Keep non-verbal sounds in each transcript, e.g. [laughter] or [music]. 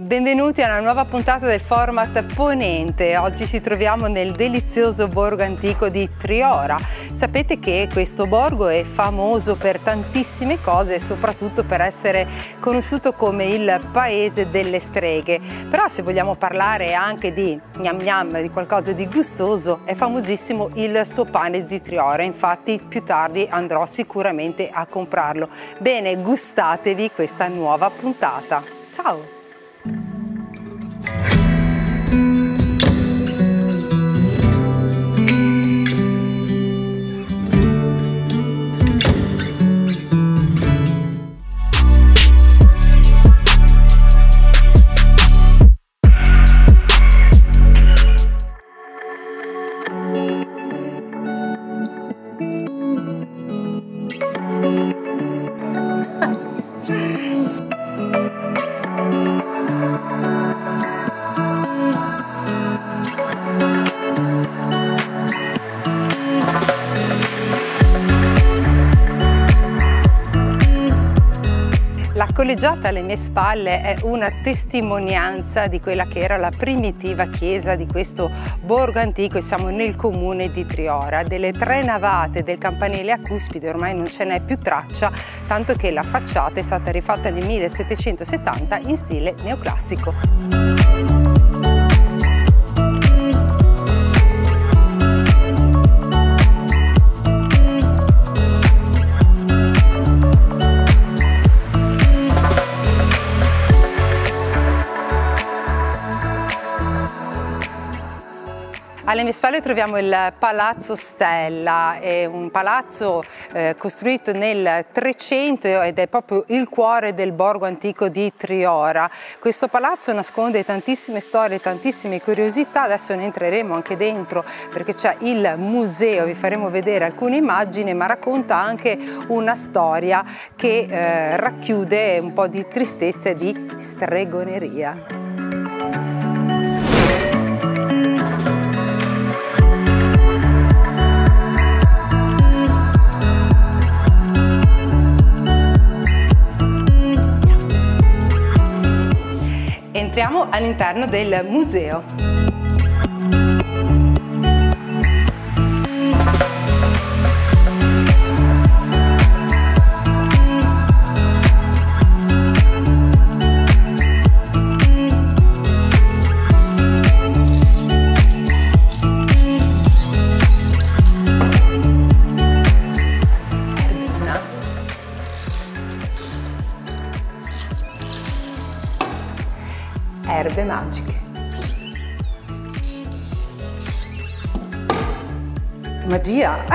Benvenuti a una nuova puntata del format Ponente. Oggi ci troviamo nel delizioso borgo antico di Triora. Sapete che questo borgo è famoso per tantissime cose e soprattutto per essere conosciuto come il paese delle streghe. Però se vogliamo parlare anche di gnam gnam, di qualcosa di gustoso, è famosissimo il suo pane di Triora. Infatti più tardi andrò sicuramente a comprarlo. Bene, gustatevi questa nuova puntata. Ciao! Collegiata alle mie spalle è una testimonianza di quella che era la primitiva chiesa di questo borgo antico e siamo nel comune di Triora. Delle tre navate del campanile a cuspide ormai non ce n'è più traccia, tanto che la facciata è stata rifatta nel 1770 in stile neoclassico. Alle mie spalle troviamo il Palazzo Stella, è un palazzo eh, costruito nel 300 ed è proprio il cuore del borgo antico di Triora. Questo palazzo nasconde tantissime storie, tantissime curiosità, adesso ne entreremo anche dentro perché c'è il museo, vi faremo vedere alcune immagini, ma racconta anche una storia che eh, racchiude un po' di tristezza e di stregoneria. Entriamo all'interno del museo. Erbe magiche. Magia! [laughs]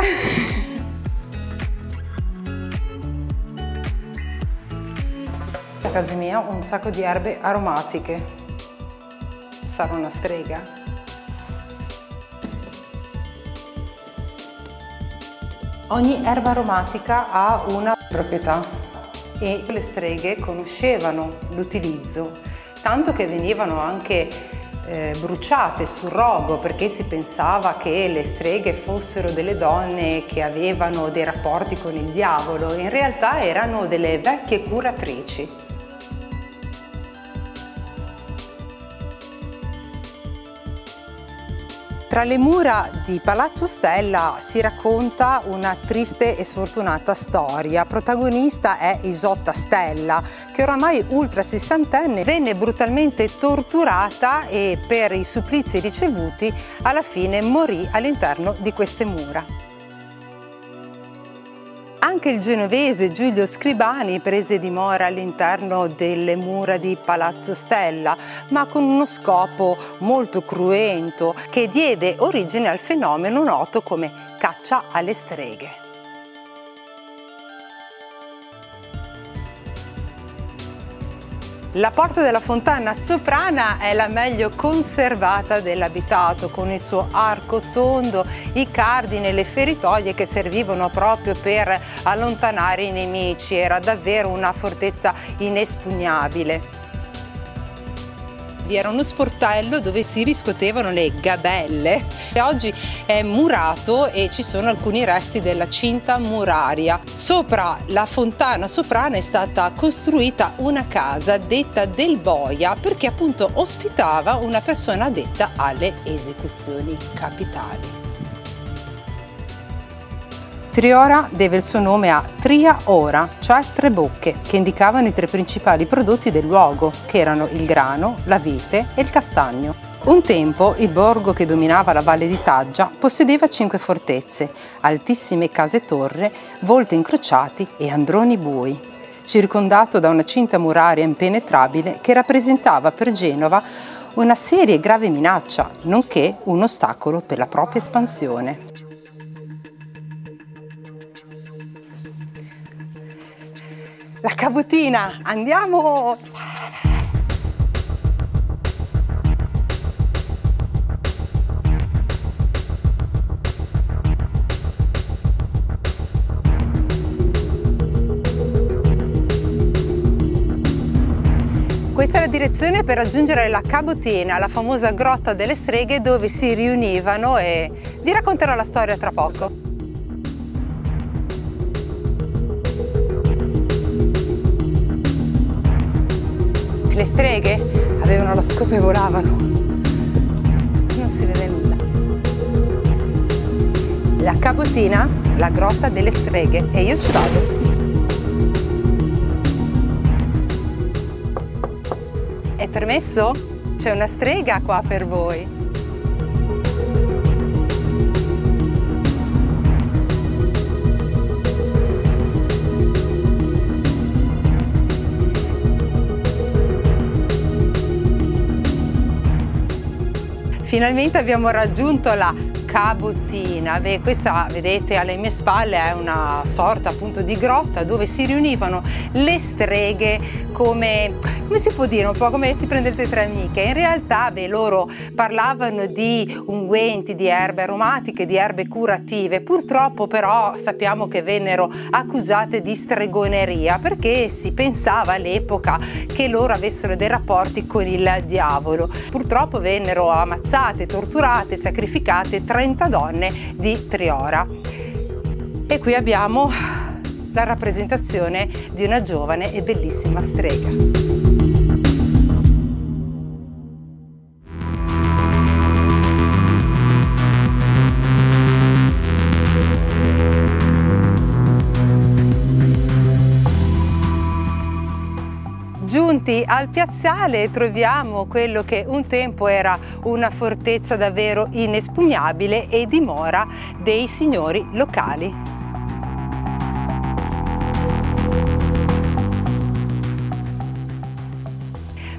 A casa mia ho un sacco di erbe aromatiche. Sarà una strega? Ogni erba aromatica ha una proprietà e le streghe conoscevano l'utilizzo tanto che venivano anche eh, bruciate sul rogo perché si pensava che le streghe fossero delle donne che avevano dei rapporti con il diavolo, in realtà erano delle vecchie curatrici. Tra le mura di Palazzo Stella si racconta una triste e sfortunata storia. Protagonista è Isotta Stella, che oramai ultra sessantenne venne brutalmente torturata e per i supplizi ricevuti alla fine morì all'interno di queste mura. Anche il genovese Giulio Scribani prese dimora all'interno delle mura di Palazzo Stella, ma con uno scopo molto cruento che diede origine al fenomeno noto come caccia alle streghe. La porta della fontana soprana è la meglio conservata dell'abitato con il suo arco tondo, i cardini e le feritoie che servivano proprio per allontanare i nemici. Era davvero una fortezza inespugnabile. Vi era uno sportello dove si riscuotevano le gabelle. E oggi è murato e ci sono alcuni resti della cinta muraria. Sopra la fontana soprana è stata costruita una casa detta del Boia perché appunto ospitava una persona addetta alle esecuzioni capitali. Triora deve il suo nome a Tria Ora, cioè tre bocche, che indicavano i tre principali prodotti del luogo, che erano il grano, la vite e il castagno. Un tempo il borgo che dominava la valle di Taggia possedeva cinque fortezze, altissime case torre, volte incrociati e androni bui, circondato da una cinta muraria impenetrabile che rappresentava per Genova una seria e grave minaccia, nonché un ostacolo per la propria espansione. La cabotina, andiamo! Questa è la direzione per raggiungere la Cabotina, la famosa grotta delle streghe dove si riunivano e vi racconterò la storia tra poco. Le streghe avevano la scopa e volavano. Non si vede nulla. La cabotina, la grotta delle streghe e io ci vado. È permesso? C'è una strega qua per voi. Finalmente abbiamo raggiunto la Beh, questa vedete alle mie spalle è una sorta appunto di grotta dove si riunivano le streghe come, come si può dire, un po' come si prendete tre amiche. In realtà beh, loro parlavano di unguenti, di erbe aromatiche, di erbe curative. Purtroppo però sappiamo che vennero accusate di stregoneria perché si pensava all'epoca che loro avessero dei rapporti con il diavolo. Purtroppo vennero ammazzate, torturate, sacrificate 30 30 donne di Triora. E qui abbiamo la rappresentazione di una giovane e bellissima strega. Giunti al piazzale troviamo quello che un tempo era una fortezza davvero inespugnabile e dimora dei signori locali.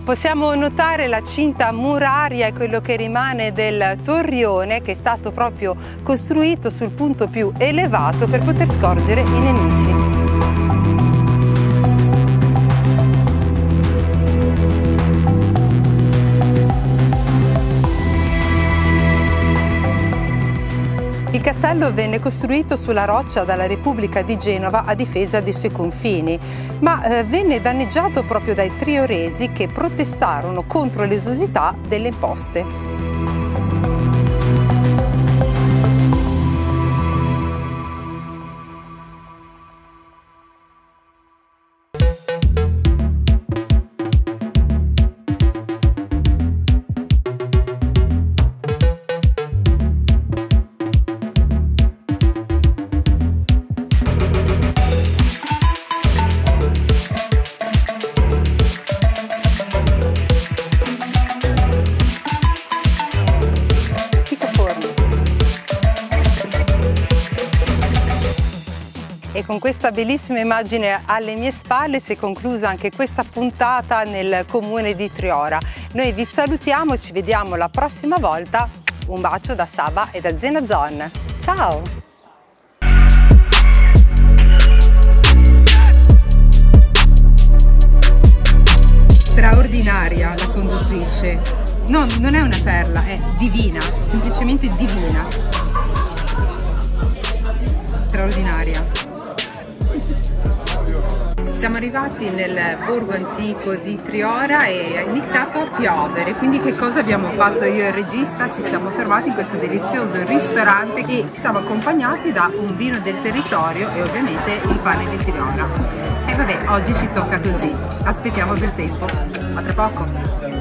Possiamo notare la cinta muraria e quello che rimane del torrione che è stato proprio costruito sul punto più elevato per poter scorgere i nemici. Il castello venne costruito sulla roccia dalla Repubblica di Genova a difesa dei suoi confini, ma eh, venne danneggiato proprio dai trioresi che protestarono contro l'esosità delle imposte. Con questa bellissima immagine alle mie spalle si è conclusa anche questa puntata nel comune di Triora. Noi vi salutiamo, ci vediamo la prossima volta. Un bacio da Saba e da Zena Zon. Ciao! straordinaria la conduttrice. No, non è una perla, è divina, semplicemente divina. Straordinaria. Siamo arrivati nel borgo antico di Triora e è iniziato a piovere, quindi che cosa abbiamo fatto io e il regista? Ci siamo fermati in questo delizioso ristorante e siamo accompagnati da un vino del territorio e ovviamente il pane di Triora. E vabbè, oggi ci tocca così, aspettiamo del tempo, a tra poco!